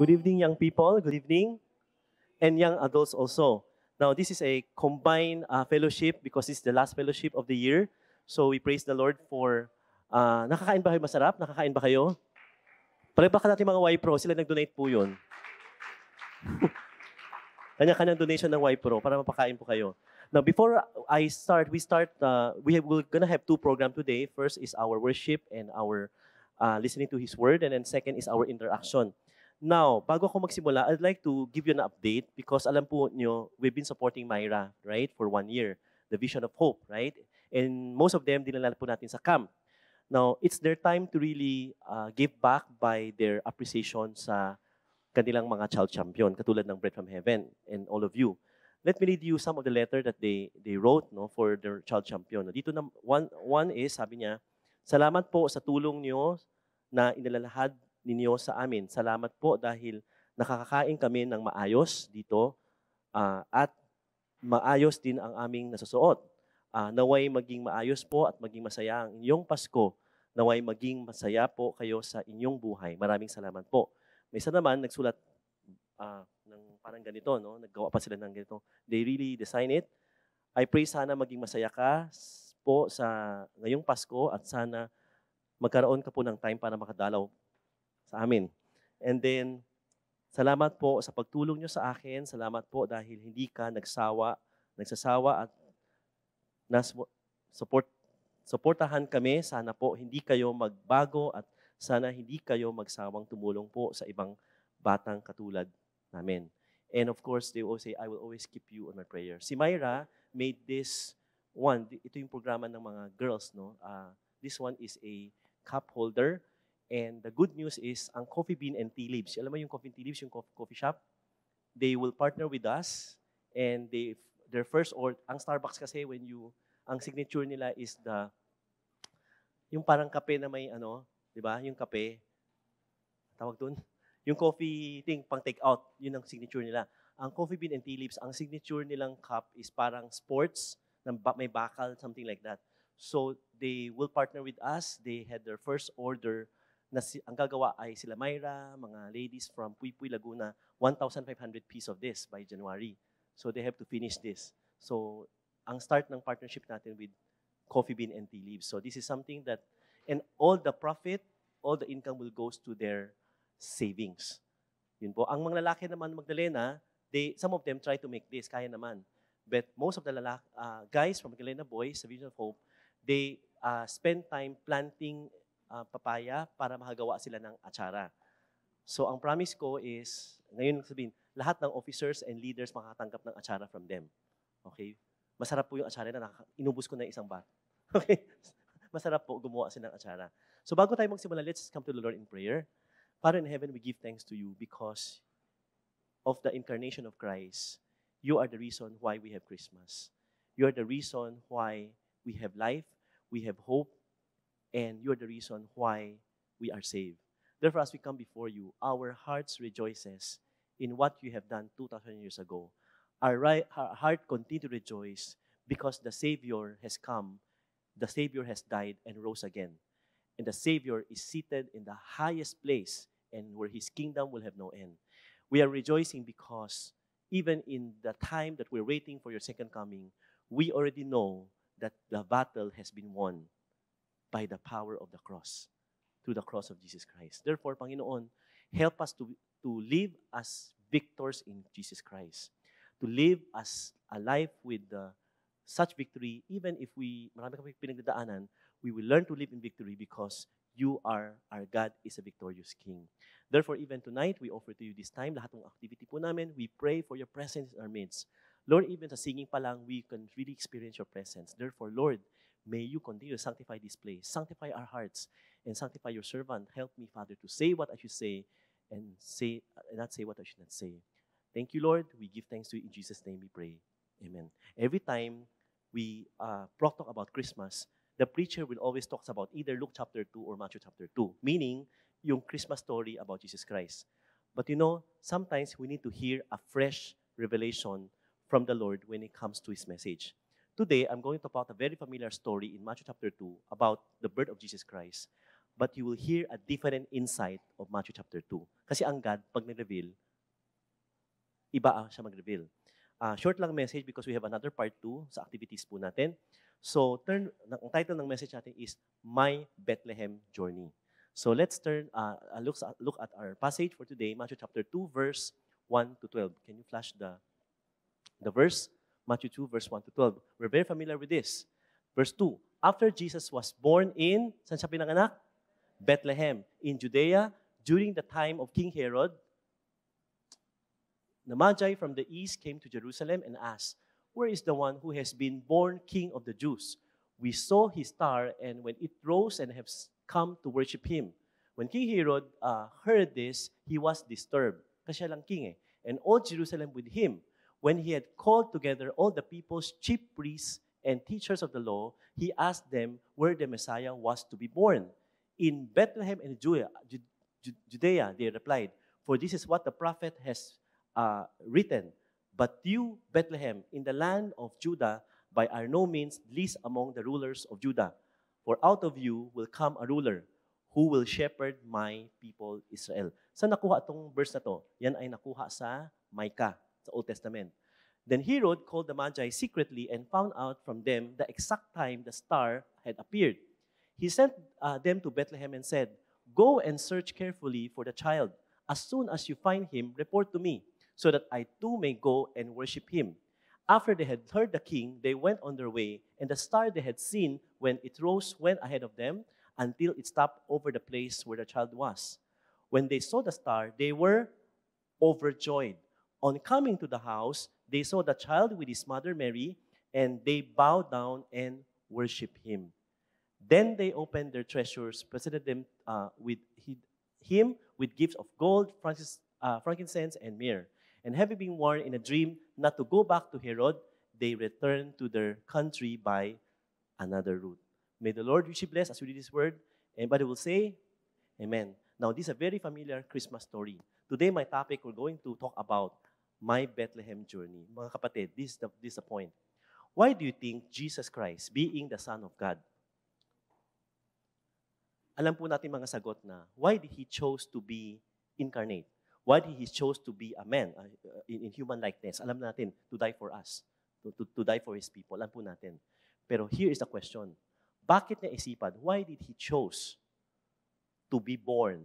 Good evening, young people. Good evening. And young adults also. Now, this is a combined uh, fellowship because it's the last fellowship of the year. So we praise the Lord for... Uh, nakakain ba kayo masarap? Nakakain ba kayo? Palagpakan natin mga Y-Pro. Sila nag-donate po yun. Kanya-kanyang donation ng Y-Pro para mapakain po kayo. Now, before I start, we start, uh, we have, we're gonna have two programs today. First is our worship and our uh, listening to His Word. And then second is our interaction. Now, bago ako magsimula, I'd like to give you an update because alam po nyo, we've been supporting Myra, right, for one year. The Vision of Hope, right? And most of them, dinala po natin sa camp. Now, it's their time to really uh, give back by their appreciation sa kanilang mga child champion, katulad ng Bread from Heaven and all of you. Let me read you some of the letter that they they wrote no for their child champion. Dito na one one is sabi niya, "Salamat po sa tulong niyo na inilalahad ninyo sa amin. Salamat po dahil nakakakain kami ng maayos dito uh, at maayos din ang aming nasusuot. Uh, naway maging maayos po at maging masaya ang inyong Pasko. Naway maging masaya po kayo sa inyong buhay. Maraming salamat po. May isa naman nagsulat uh, ng parang ganito, no? Naggawa pa sila ng ganito. They really design it. I pray sana maging masaya ka po sa ngayong Pasko at sana magkaroon ka po ng time para makadalaw sa amin. And then, salamat po sa pagtulong nyo sa akin. Salamat po dahil hindi ka nagsawa, nagsasawa at nas, support, supportahan kami. Sana po hindi kayo magbago at sana hindi kayo magsawang tumulong po sa ibang batang katulad namin. And of course, they will say, I will always keep you on my prayer. Si Myra made this one. Ito yung programa ng mga girls. no. Uh, this one is a cup holder And the good news is, ang Coffee Bean and Tea Leaves, alam mo yung Coffee and Tea Leaves, yung coffee shop, they will partner with us and they their first or ang Starbucks kasi when you ang signature nila is the yung parang kape na may ano, 'di ba? Yung kape tawag doon. Yung coffee thing pang take out, yun ang signature nila. Ang Coffee Bean and Tea Leaves, ang signature nilang cup is parang sports, may bakal, something like that. So they will partner with us. They had their first order na si, ang gagawa ay sila Myra, mga ladies from Puipuy, Laguna, 1,500 piece of this by January. So they have to finish this. So ang start ng partnership natin with Coffee Bean and Tea Leaves. So this is something that, and all the profit, all the income will goes to their savings. Yun po. Ang mga lalaki naman Magdalena, they, some of them try to make this, kaya naman. But most of the lalaki, uh, guys from Magdalena Boys, sa Vision of Hope, they uh, spend time planting uh, papaya para makagawa sila ng atsara. So ang promise ko is, ngayon sabihin, lahat ng officers and leaders makakatanggap ng atsara from them. Okay? Masarap po yung atsara na inubos ko na isang bat. Okay? Masarap po gumawa sila ng atsara. So bago tayo magsimula, let's come to the Lord in prayer. Father in heaven, we give thanks to you because of the incarnation of Christ. You are the reason why we have Christmas. You are the reason why we have life, we have hope, and you're the reason why we are saved. Therefore, as we come before you, our hearts rejoices in what you have done 2,000 years ago. Our, right, our heart continue to rejoice because the Savior has come, the Savior has died and rose again. And the Savior is seated in the highest place and where his kingdom will have no end. We are rejoicing because even in the time that we're waiting for your second coming, we already know that the battle has been won by the power of the cross, through the cross of Jesus Christ. Therefore, Panginoon, help us to, to live as victors in Jesus Christ. To live as a life with uh, such victory, even if we, marami kami pinagdadaanan, we will learn to live in victory because you are, our God is a victorious King. Therefore, even tonight, we offer to you this time, lahat ng activity po namin, we pray for your presence in our midst. Lord, even sa singing pa lang, we can really experience your presence. Therefore, Lord, May you continue to sanctify this place, sanctify our hearts, and sanctify your servant. Help me, Father, to say what I should say and say and not say what I should not say. Thank you, Lord. We give thanks to you in Jesus' name we pray. Amen. Every time we uh, talk about Christmas, the preacher will always talk about either Luke chapter 2 or Matthew chapter 2, meaning yung Christmas story about Jesus Christ. But you know, sometimes we need to hear a fresh revelation from the Lord when it comes to His message. Today, I'm going to talk about a very familiar story in Matthew chapter 2 about the birth of Jesus Christ. but you will hear a different insight of Matthew chapter 2. Kasi ang God, pag nag-reveal, iba siya mag-reveal. Uh, short lang message because we have another part 2 sa activities po natin. So, turn, ang title ng message natin is My Bethlehem Journey. So, let's turn, uh, look, look at our passage for today, Matthew chapter 2, verse 1 to 12. Can you flash the, the verse? Matthew 2, verse 1 to 12. We're very familiar with this. Verse 2, After Jesus was born in, saan siya pinanganak? Bethlehem, in Judea, during the time of King Herod, the Magi from the east came to Jerusalem and asked, Where is the one who has been born King of the Jews? We saw his star, and when it rose and have come to worship him. When King Herod uh, heard this, he was disturbed. Kasi lang king eh. And all Jerusalem with him. When he had called together all the people's chief priests and teachers of the law, he asked them where the Messiah was to be born. In Bethlehem Judea, Judea they replied, For this is what the prophet has uh, written. But you, Bethlehem, in the land of Judah, by are no means least among the rulers of Judah. For out of you will come a ruler who will shepherd my people Israel. Sa nakuha itong verse na to? Yan ay nakuha sa Micah, sa Old Testament. Then Herod called the Magi secretly and found out from them the exact time the star had appeared. He sent uh, them to Bethlehem and said, Go and search carefully for the child. As soon as you find him, report to me, so that I too may go and worship him. After they had heard the king, they went on their way, and the star they had seen when it rose went ahead of them until it stopped over the place where the child was. When they saw the star, they were overjoyed. On coming to the house, they saw the child with his mother Mary, and they bowed down and worshiped him. Then they opened their treasures, presented them uh, with him with gifts of gold, uh, frankincense, and myrrh. And having been warned in a dream not to go back to Herod, they returned to their country by another route. May the Lord richly bless as we read His word. Everybody will say, Amen. Now, this is a very familiar Christmas story. Today, my topic, we're going to talk about my Bethlehem journey. Mga kapatid, this is, the, this is the point. Why do you think Jesus Christ, being the Son of God, alam po natin mga sagot na, why did He chose to be incarnate? Why did He chose to be a man uh, in, in human likeness? Alam natin, to die for us, to, to, to die for His people. Alam po natin. Pero here is the question. Bakit niya isipan? Why did He chose to be born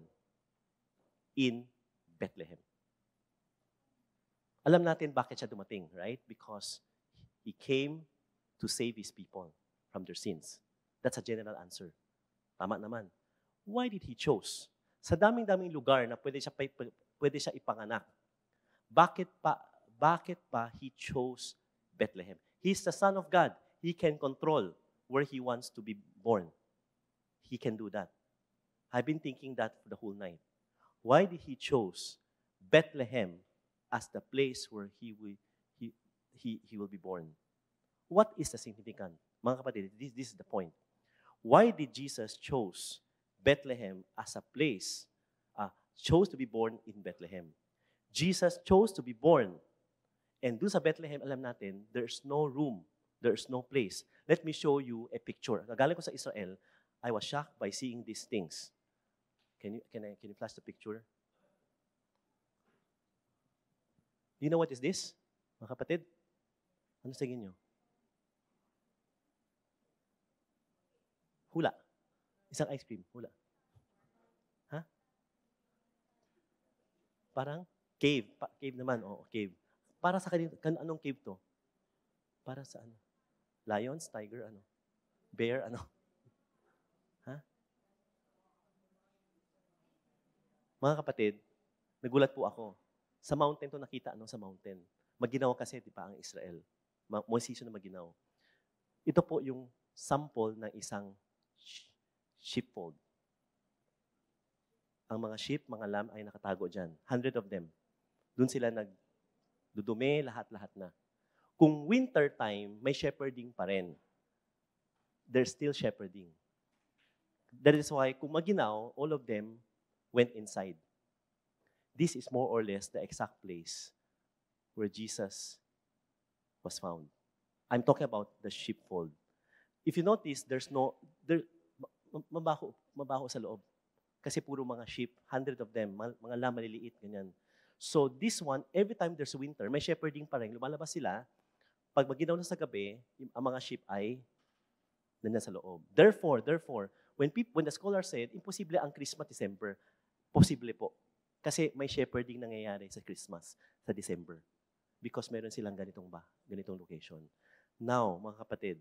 in Bethlehem? Alam natin bakit siya dumating, right? Because He came to save His people from their sins. That's a general answer. Tama naman. Why did He chose? Sa daming-daming lugar na pwede siya, pwede siya ipanganak, bakit pa, bakit pa He chose Bethlehem? He's the Son of God. He can control where He wants to be born. He can do that. I've been thinking that for the whole night. Why did He chose Bethlehem as the place where he will, he, he, he will be born. What is the significance? Mga kapatid, this, this is the point. Why did Jesus chose Bethlehem as a place, uh, chose to be born in Bethlehem? Jesus chose to be born. And do sa Bethlehem, alam natin, there's no room, there's no place. Let me show you a picture. Nagaling ko sa Israel, I was shocked by seeing these things. Can you, can I, can you flash the picture? Do you know what is this, mga kapatid? Ano sa tingin nyo? Hula. Isang ice cream. Hula. Ha? Parang cave. Pa, cave naman. Oo, cave. Para sa kanil, kan, anong cave to? Para sa ano? Lions, tiger, ano? Bear, ano? Ha? Mga kapatid, nagulat po ako sa mountain to nakita, ano sa mountain? Maginaw kasi, di ba, ang Israel. Moisisyo na maginaw. Ito po yung sample ng isang sheepfold. Ang mga sheep, mga lamb ay nakatago dyan. Hundred of them. Doon sila nagdudumi, lahat-lahat na. Kung winter time, may shepherding pa rin. There's still shepherding. That is why, kung maginaw, all of them went inside. This is more or less the exact place where Jesus was found. I'm talking about the sheepfold. If you notice, there's no, there, mabaho, mabaho sa loob. Kasi puro mga sheep, hundred of them, mga, lamb maliliit, ganyan. So this one, every time there's winter, may shepherding pa rin. Lumalabas sila. Pag maginaw na sa gabi, ang mga sheep ay nandiyan sa loob. Therefore, therefore, when, people, when the scholar said, imposible ang Christmas December, posible po. Kasi may shepherding nangyayari sa Christmas, sa December. Because meron silang ganitong ba, ganitong location. Now, mga kapatid,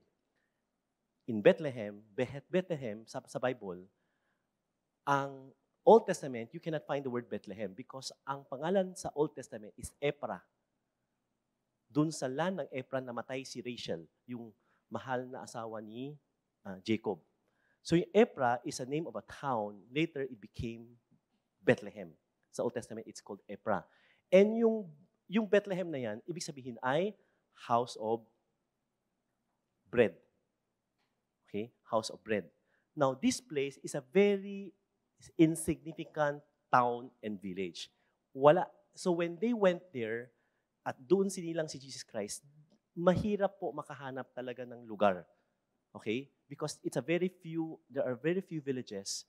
in Bethlehem, Bethlehem, sa, sa Bible, ang Old Testament, you cannot find the word Bethlehem because ang pangalan sa Old Testament is Epra. Doon sa land ng Epra namatay si Rachel, yung mahal na asawa ni uh, Jacob. So yung Epra is a name of a town. Later, it became Bethlehem. Sa Old Testament, it's called Epra. And yung, yung Bethlehem na yan, ibig sabihin ay house of bread. Okay? House of bread. Now, this place is a very insignificant town and village. Wala. So when they went there, at doon sinilang si Jesus Christ, mahirap po makahanap talaga ng lugar. Okay? Because it's a very few, there are very few villages,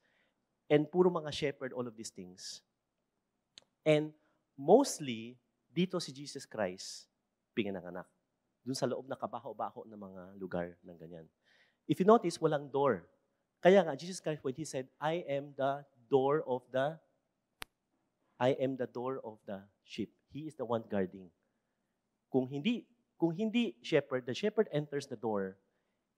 and puro mga shepherd, all of these things. And mostly, dito si Jesus Christ, pinanganak. Doon sa loob na kabaho-baho ng mga lugar ng ganyan. If you notice, walang door. Kaya nga, Jesus Christ, when He said, I am the door of the, I am the door of the sheep. He is the one guarding. Kung hindi, kung hindi shepherd, the shepherd enters the door,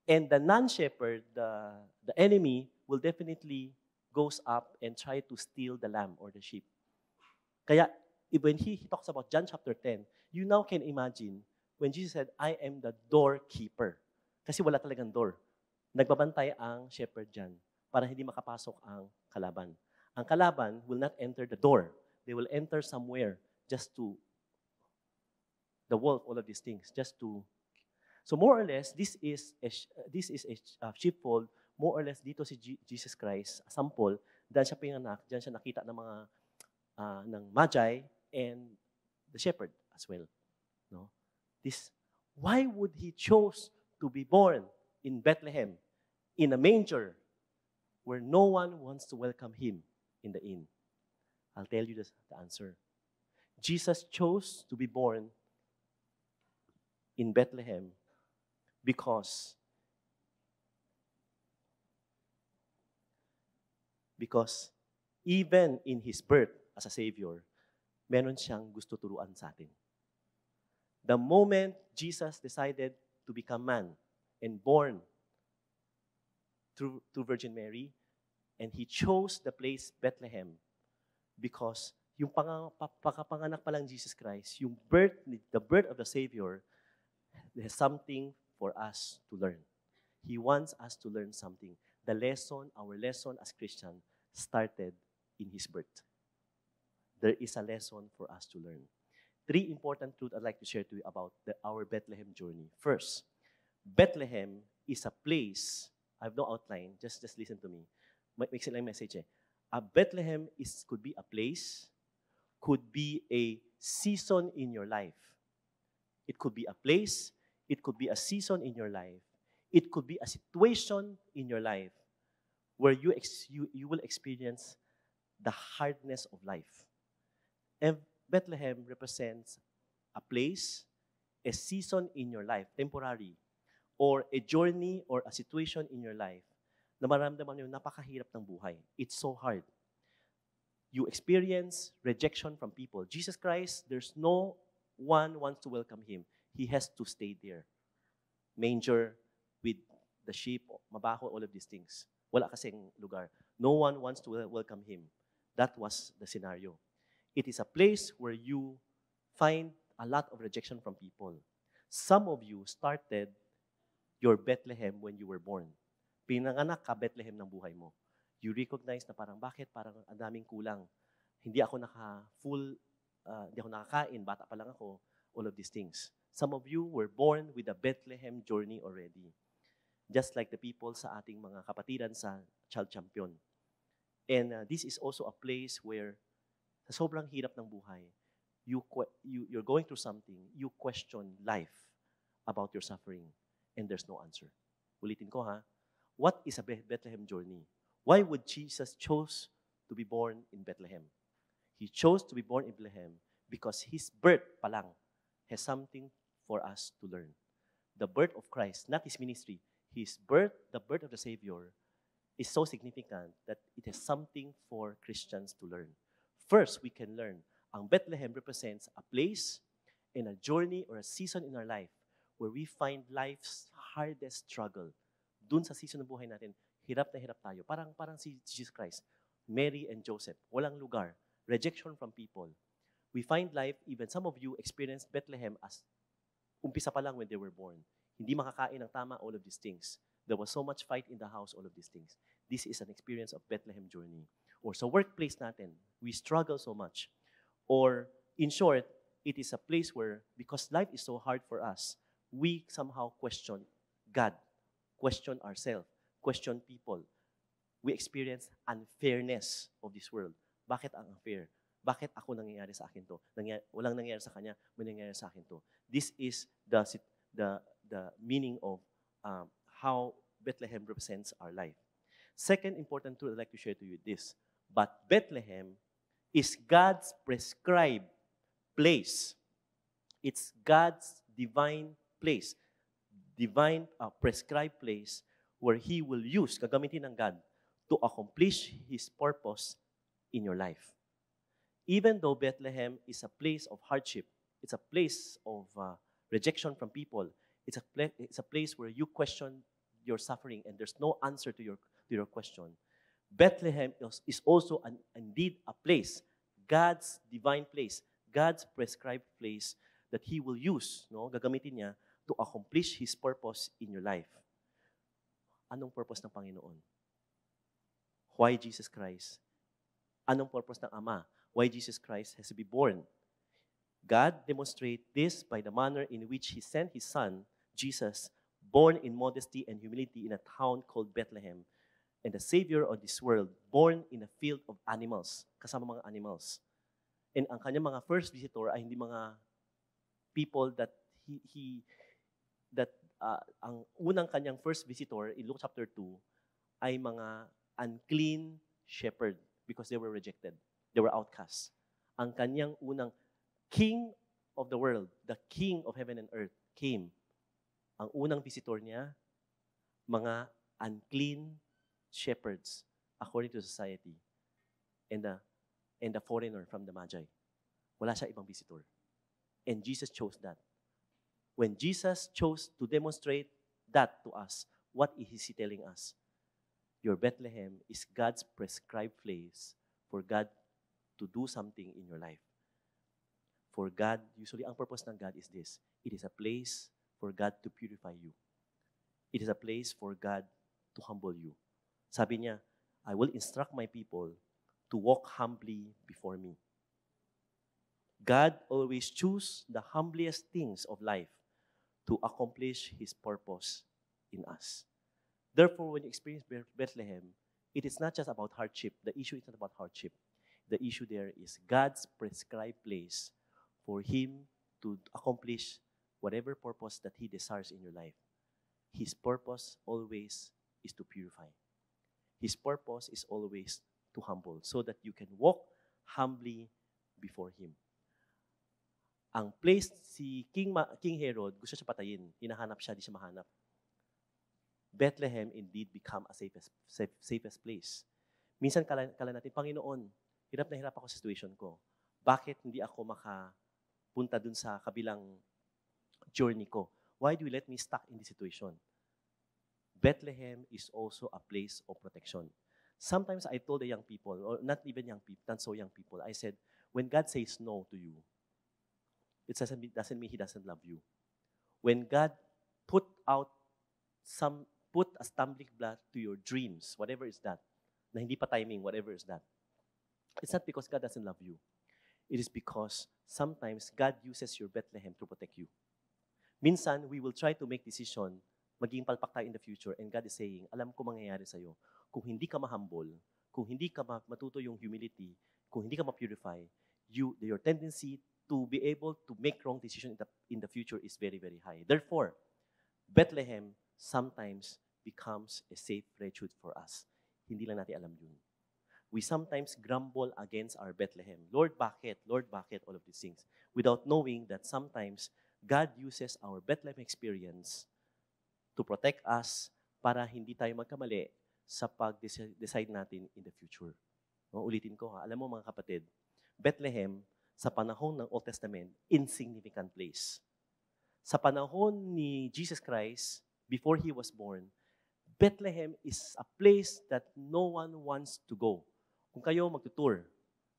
and the non-shepherd, the, the enemy, will definitely goes up and try to steal the lamb or the sheep. Kaya, when he, he talks about John chapter 10, you now can imagine when Jesus said, I am the doorkeeper. Kasi wala talagang door. Nagbabantay ang shepherd dyan para hindi makapasok ang kalaban. Ang kalaban will not enter the door. They will enter somewhere just to the wolf, all of these things, just to. So more or less, this is a, this is a sheepfold. More or less, dito si Jesus Christ, sample, dahil siya pinganak, dyan siya nakita ng mga uh, ng magi and the shepherd as well. No? This, why would he chose to be born in Bethlehem? in a manger where no one wants to welcome him in the inn? I'll tell you the, the answer. Jesus chose to be born in Bethlehem because because even in his birth as a savior, meron siyang gusto turuan sa atin. The moment Jesus decided to become man and born through, through Virgin Mary. And he chose the place Bethlehem because yung pang, pakapanganak pa lang Jesus Christ, yung birth, the birth of the Savior, there's something for us to learn. He wants us to learn something. The lesson, our lesson as Christian, started in His birth. There is a lesson for us to learn. Three important truths I'd like to share to you about the, our Bethlehem journey. First, Bethlehem is a place I have no outline. Just, just listen to me. Makes it like message eh. A Bethlehem is, could be a place, could be a season in your life. It could be a place, it could be a season in your life. It could be a situation in your life where you, ex- you, you will experience the hardness of life. And Bethlehem represents a place, a season in your life, temporary, or a journey or a situation in your life na maramdaman nyo napakahirap ng buhay. It's so hard. You experience rejection from people. Jesus Christ, there's no one wants to welcome Him. He has to stay there. Manger with the sheep, mabaho, all of these things. Wala kasing lugar. No one wants to welcome Him. That was the scenario. It is a place where you find a lot of rejection from people. Some of you started your Bethlehem when you were born. Pinanganak ka, Bethlehem ng buhay mo. You recognize na parang, bakit? Parang ang daming kulang. Hindi ako naka-full, uh, hindi ako nakakain, bata pa lang ako, all of these things. Some of you were born with a Bethlehem journey already. Just like the people sa ating mga kapatiran sa Child Champion. And uh, this is also a place where sa sobrang hirap ng buhay, you, you, you're going through something, you question life about your suffering and there's no answer. Ulitin ko ha. What is a Bethlehem journey? Why would Jesus chose to be born in Bethlehem? He chose to be born in Bethlehem because his birth palang has something for us to learn. The birth of Christ, not his ministry, his birth, the birth of the Savior, is so significant that it has something for Christians to learn. First, we can learn ang Bethlehem represents a place and a journey or a season in our life where we find life's hardest struggle. Dun sa season ng buhay natin, hirap na hirap tayo. Parang, parang si Jesus Christ, Mary and Joseph, walang lugar, rejection from people. We find life, even some of you experienced Bethlehem as umpisa pa lang when they were born. Hindi makakain ng tama, all of these things. There was so much fight in the house, all of these things. This is an experience of Bethlehem journey. Or sa workplace natin, we struggle so much. Or in short, it is a place where, because life is so hard for us, we somehow question God, question ourselves, question people. We experience unfairness of this world. Bakit ang unfair? Bakit ako nangyayari sa akin to? Nangyari, walang nangyayari sa kanya, may nangyayari sa akin to. This is the, the, the meaning of um, how Bethlehem represents our life. Second important truth I'd like to share to you is this. But Bethlehem is God's prescribed place. It's God's divine place. Divine uh, prescribed place where He will use, gagamitin ng God, to accomplish His purpose in your life. Even though Bethlehem is a place of hardship, it's a place of uh, rejection from people, it's a, pla- it's a place where you question your suffering and there's no answer to your, to your question. Bethlehem is, is also an, indeed a place, God's divine place, God's prescribed place that He will use, no, gagamitin niya to accomplish His purpose in your life. Anong purpose ng Panginoon? Why Jesus Christ? Anong purpose ng Ama? Why Jesus Christ has to be born? God demonstrate this by the manner in which He sent His Son, Jesus, born in modesty and humility in a town called Bethlehem, and the Savior of this world, born in a field of animals, kasama mga animals. And ang kanyang mga first visitor ay hindi mga people that he, he that uh, ang unang kanyang first visitor in Luke chapter 2 ay mga unclean shepherd because they were rejected. They were outcasts. Ang kanyang unang king of the world, the king of heaven and earth, came. Ang unang visitor niya, mga unclean shepherds according to society and the, and the foreigner from the Magi. Wala siya ibang visitor. And Jesus chose that. When Jesus chose to demonstrate that to us, what is He telling us? Your Bethlehem is God's prescribed place for God to do something in your life. For God, usually ang purpose ng God is this. It is a place for God to purify you. It is a place for God to humble you. Sabi niya, I will instruct my people to walk humbly before me. God always choose the humblest things of life to accomplish His purpose in us. Therefore, when you experience Bethlehem, it is not just about hardship. The issue is not about hardship. The issue there is God's prescribed place for Him to accomplish whatever purpose that He desires in your life. His purpose always is to purify. His purpose is always to humble so that you can walk humbly before Him. Ang place, si King, Ma, King Herod, gusto siya patayin. Hinahanap siya, di siya mahanap. Bethlehem indeed become a safest, safe, safest place. Minsan kala, kala natin, Panginoon, hirap na hirap ako sa situation ko. Bakit hindi ako makapunta dun sa kabilang journey ko? Why do you let me stuck in this situation? Bethlehem is also a place of protection. Sometimes I told the young people, or not even young people, not so young people, I said, when God says no to you, it doesn't mean, doesn't mean He doesn't love you. When God put out some, put a stumbling block to your dreams, whatever is that, na hindi pa timing, whatever is that, it's not because God doesn't love you. It is because sometimes God uses your Bethlehem to protect you. Minsan, we will try to make decision maging palpak tayo in the future. And God is saying, alam ko mangyayari sa'yo. Kung hindi ka mahumble, kung hindi ka matuto yung humility, kung hindi ka ma-purify, you, your tendency to be able to make wrong decision in the, in the future is very, very high. Therefore, Bethlehem sometimes becomes a safe refuge for us. Hindi lang natin alam yun. We sometimes grumble against our Bethlehem. Lord, bakit? Lord, bakit? All of these things. Without knowing that sometimes God uses our Bethlehem experience to protect us para hindi tayo magkamali sa pag-decide natin in the future. No, ulitin ko ha. Alam mo mga kapatid, Bethlehem, sa panahon ng Old Testament, insignificant place. Sa panahon ni Jesus Christ, before He was born, Bethlehem is a place that no one wants to go. Kung kayo magtutour,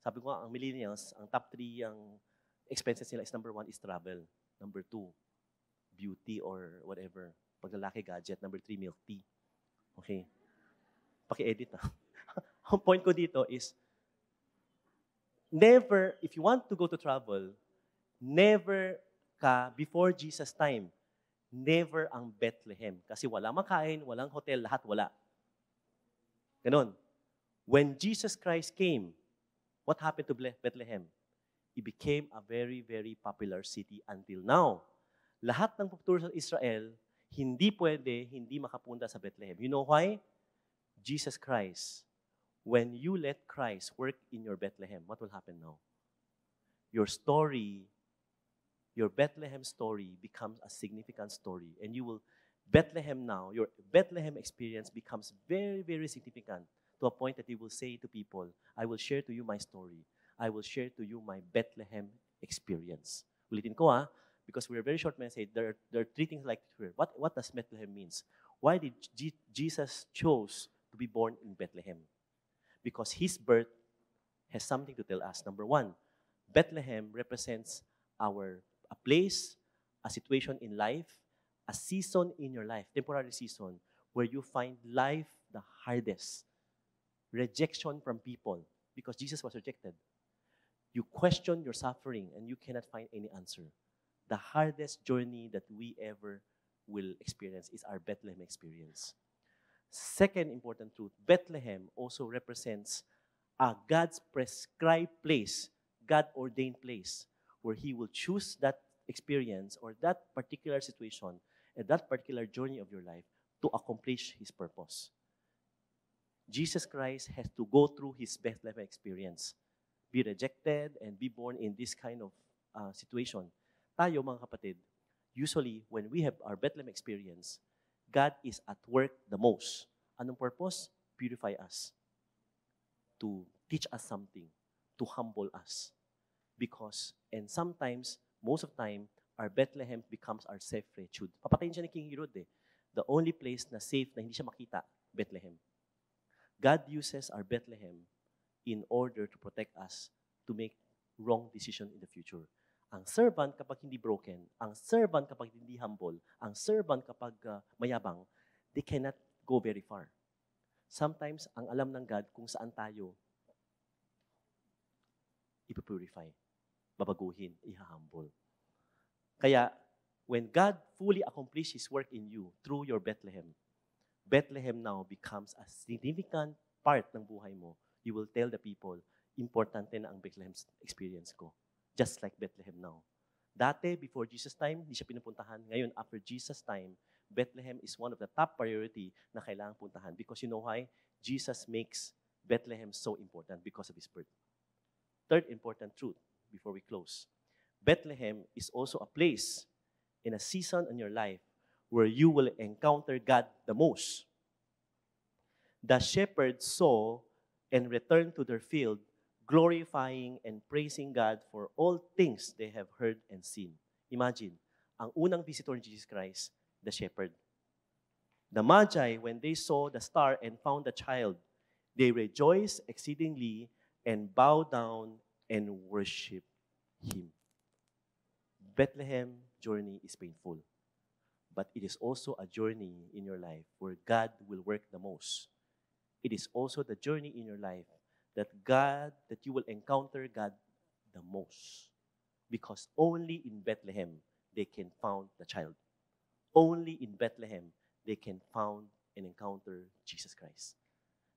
sabi ko nga, ang millennials, ang top three ang expenses nila is number one is travel. Number two, beauty or whatever. Paglalaki gadget. Number three, milk tea. Okay. Paki-edit ah. ang point ko dito is, never, if you want to go to travel, never ka, before Jesus' time, never ang Bethlehem. Kasi wala makain, walang hotel, lahat wala. Ganon. When Jesus Christ came, what happened to Bethlehem? It became a very, very popular city until now. Lahat ng puputuro sa Israel, hindi pwede, hindi makapunta sa Bethlehem. You know why? Jesus Christ when you let Christ work in your Bethlehem, what will happen now? Your story, your Bethlehem story becomes a significant story. And you will, Bethlehem now, your Bethlehem experience becomes very, very significant to a point that you will say to people, I will share to you my story. I will share to you my Bethlehem experience. Ulitin ko ha, because we're very short message, there there are three things like here. What, what does Bethlehem means? Why did G- Jesus chose to be born in Bethlehem? because his birth has something to tell us. Number one, Bethlehem represents our a place, a situation in life, a season in your life, temporary season, where you find life the hardest. Rejection from people, because Jesus was rejected. You question your suffering and you cannot find any answer. The hardest journey that we ever will experience is our Bethlehem experience. Second important truth, Bethlehem also represents a God's prescribed place, God ordained place, where He will choose that experience or that particular situation and that particular journey of your life to accomplish His purpose. Jesus Christ has to go through His Bethlehem experience, be rejected, and be born in this kind of uh, situation. Tayo, mga kapatid, usually when we have our Bethlehem experience, God is at work the most. Anong purpose? Purify us. To teach us something. To humble us. Because, and sometimes, most of time, our Bethlehem becomes our safe refuge. Papatayin siya ni King Herod eh. The only place na safe na hindi siya makita, Bethlehem. God uses our Bethlehem in order to protect us to make wrong decision in the future. Ang servant kapag hindi broken, ang servant kapag hindi humble, ang servant kapag uh, mayabang, they cannot go very far. Sometimes, ang alam ng God kung saan tayo ipupurify, babaguhin, ihahumble. Kaya, when God fully accomplishes His work in you through your Bethlehem, Bethlehem now becomes a significant part ng buhay mo. You will tell the people, importante na ang Bethlehem experience ko. Just like Bethlehem now. Dati, before Jesus' time, hindi siya pinupuntahan. Ngayon, after Jesus' time, Bethlehem is one of the top priority na kailangang puntahan. Because you know why? Jesus makes Bethlehem so important because of His birth. Third important truth before we close. Bethlehem is also a place in a season in your life where you will encounter God the most. The shepherds saw and returned to their field glorifying and praising God for all things they have heard and seen. Imagine, ang unang visitor ni Jesus Christ, the shepherd. The Magi, when they saw the star and found the child, they rejoiced exceedingly and bowed down and worship Him. Bethlehem journey is painful, but it is also a journey in your life where God will work the most. It is also the journey in your life that God, that you will encounter God the most. Because only in Bethlehem they can found the child. Only in Bethlehem they can found and encounter Jesus Christ.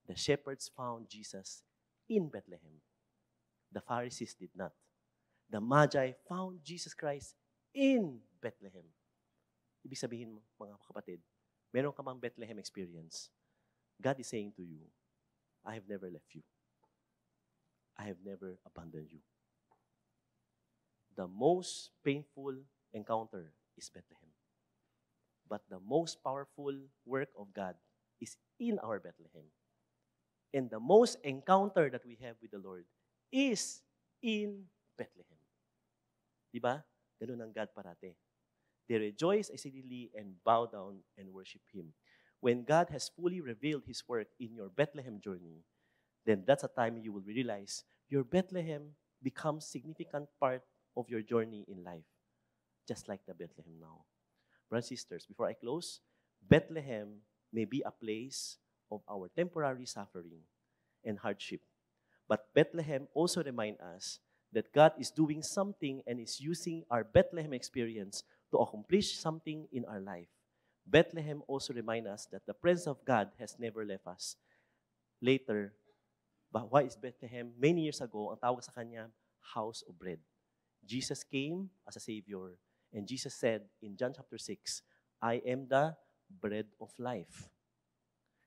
The shepherds found Jesus in Bethlehem. The Pharisees did not. The Magi found Jesus Christ in Bethlehem. Ibig sabihin, mga kapatid, meron ka mang Bethlehem experience. God is saying to you, I have never left you. I have never abandoned you. The most painful encounter is Bethlehem. But the most powerful work of God is in our Bethlehem. And the most encounter that we have with the Lord is in Bethlehem. Di ba? Ganun ang God parate. They rejoice exceedingly and bow down and worship Him. When God has fully revealed His work in your Bethlehem journey, then that's a time you will realize your Bethlehem becomes significant part of your journey in life, just like the Bethlehem now. Brothers and sisters, before I close, Bethlehem may be a place of our temporary suffering and hardship. But Bethlehem also remind us that God is doing something and is using our Bethlehem experience to accomplish something in our life. Bethlehem also remind us that the presence of God has never left us. Later, why is Bethlehem? Many years ago, ang tawag sa kanya, house of bread. Jesus came as a Savior, and Jesus said in John chapter 6, I am the bread of life.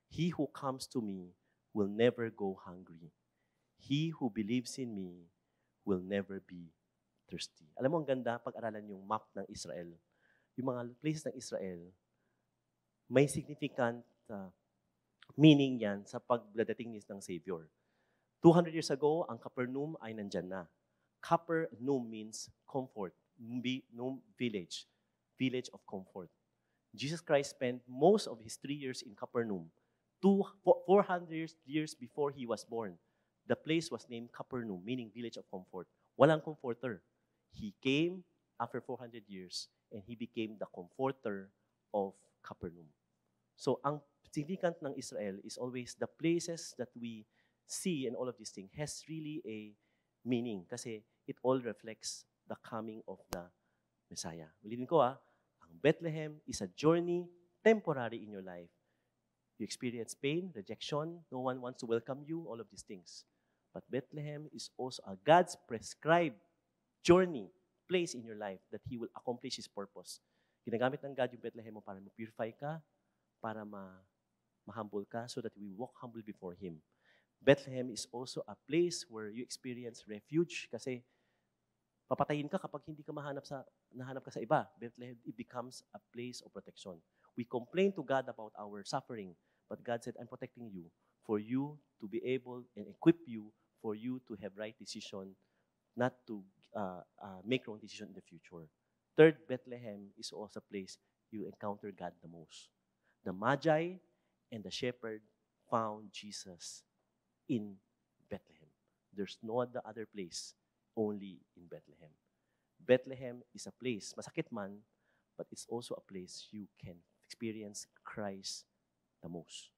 He who comes to me will never go hungry. He who believes in me will never be thirsty. Alam mo, ang ganda pag-aralan yung map ng Israel. Yung mga places ng Israel, may significant uh, meaning yan sa pagdadating ng Savior. 200 years ago, ang Capernaum ay nandyan na. Capernaum means comfort, Num village, village of comfort. Jesus Christ spent most of his three years in Capernaum. Two, 400 years before he was born, the place was named Capernaum, meaning village of comfort. Walang comforter. He came after 400 years and he became the comforter of Capernaum. So ang significant ng Israel is always the places that we see and all of these things has really a meaning kasi it all reflects the coming of the Messiah. Ulitin ko ah, ang Bethlehem is a journey temporary in your life. You experience pain, rejection, no one wants to welcome you, all of these things. But Bethlehem is also a God's prescribed journey, place in your life that He will accomplish His purpose. Ginagamit ng God yung Bethlehem mo para ma-purify ka, para ma humble ka, so that we walk humble before Him. Bethlehem is also a place where you experience refuge kasi papatayin ka kapag hindi ka mahanap sa, nahanap ka sa iba. Bethlehem, it becomes a place of protection. We complain to God about our suffering, but God said, I'm protecting you for you to be able and equip you for you to have right decision, not to uh, uh, make wrong decision in the future. Third, Bethlehem is also a place you encounter God the most. The Magi and the shepherd found Jesus in Bethlehem. There's no other place only in Bethlehem. Bethlehem is a place, masakit man, but it's also a place you can experience Christ the most.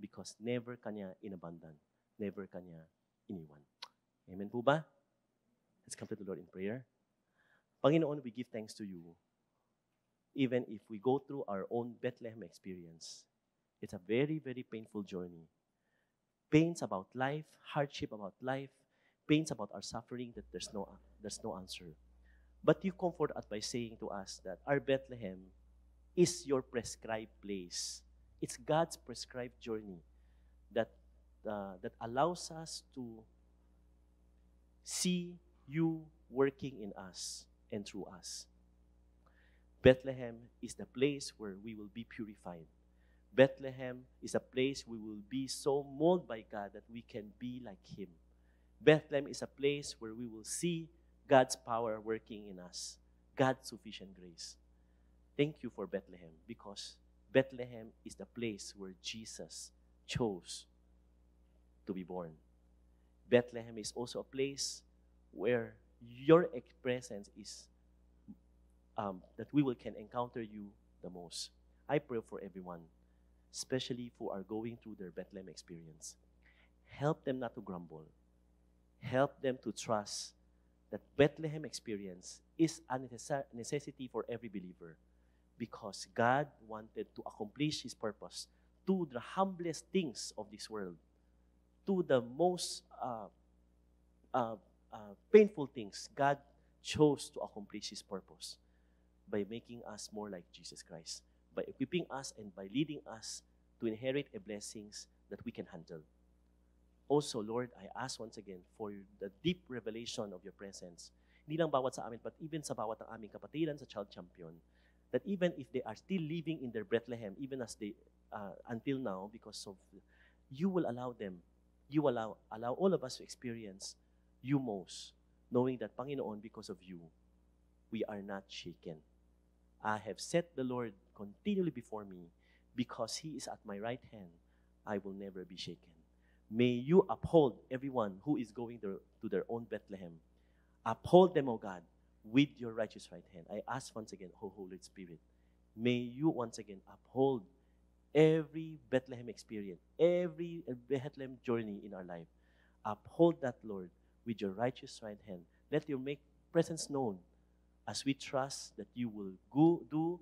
Because never kanya inabandon. Never kanya iniwan. Amen po ba? Let's come to the Lord in prayer. Panginoon, we give thanks to you. Even if we go through our own Bethlehem experience, it's a very, very painful journey. Pains about life, hardship about life, pains about our suffering that there's no, there's no answer. But you comfort us by saying to us that our Bethlehem is your prescribed place. It's God's prescribed journey that, uh, that allows us to see you working in us and through us. Bethlehem is the place where we will be purified. Bethlehem is a place we will be so molded by God that we can be like Him. Bethlehem is a place where we will see God's power working in us, God's sufficient grace. Thank you for Bethlehem because Bethlehem is the place where Jesus chose to be born. Bethlehem is also a place where your presence is um, that we will can encounter you the most. I pray for everyone, especially who are going through their Bethlehem experience. Help them not to grumble help them to trust that Bethlehem experience is a necessity for every believer because God wanted to accomplish His purpose to the humblest things of this world, to the most uh, uh, uh, painful things. God chose to accomplish His purpose by making us more like Jesus Christ, by equipping us and by leading us to inherit a blessings that we can handle. also, Lord, I ask once again for the deep revelation of your presence. Hindi lang bawat sa amin, but even sa bawat ng aming kapatiran sa Child Champion. That even if they are still living in their Bethlehem, even as they, uh, until now, because of, you will allow them, you allow, allow all of us to experience you most, knowing that, Panginoon, because of you, we are not shaken. I have set the Lord continually before me, because He is at my right hand, I will never be shaken. May you uphold everyone who is going to, their own Bethlehem. Uphold them, O God, with your righteous right hand. I ask once again, O Holy Spirit, may you once again uphold every Bethlehem experience, every Bethlehem journey in our life. Uphold that, Lord, with your righteous right hand. Let your make presence known as we trust that you will go, do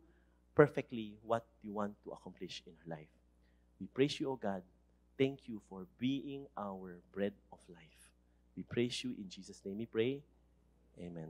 perfectly what you want to accomplish in our life. We praise you, O God. Thank you for being our bread of life. We praise you in Jesus' name. We pray. Amen.